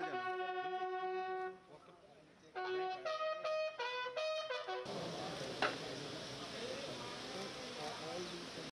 ಹೇಳಿದ್ದೇನೆ